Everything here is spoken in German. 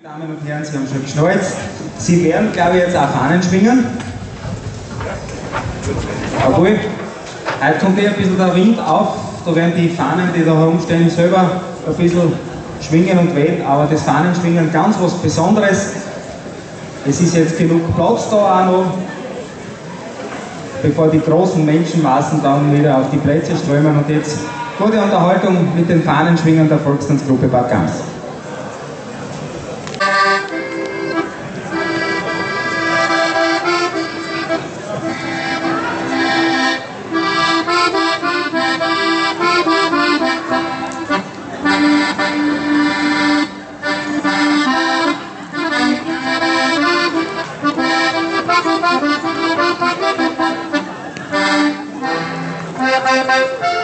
Damen und Herren, Sie haben schon geschnallt. Sie werden, glaube ich, jetzt auch Fahnen schwingen. Obwohl, heute kommt eh ein bisschen der Wind auf. Da werden die Fahnen, die da herumstehen, selber ein bisschen schwingen und wehen. Aber das Fahnenschwingen ganz was Besonderes. Es ist jetzt genug Platz da auch noch, bevor die großen Menschenmassen dann wieder auf die Plätze strömen. Und jetzt gute Unterhaltung mit den Fahnenschwingern der Volkstanzgruppe Bad Gams. Música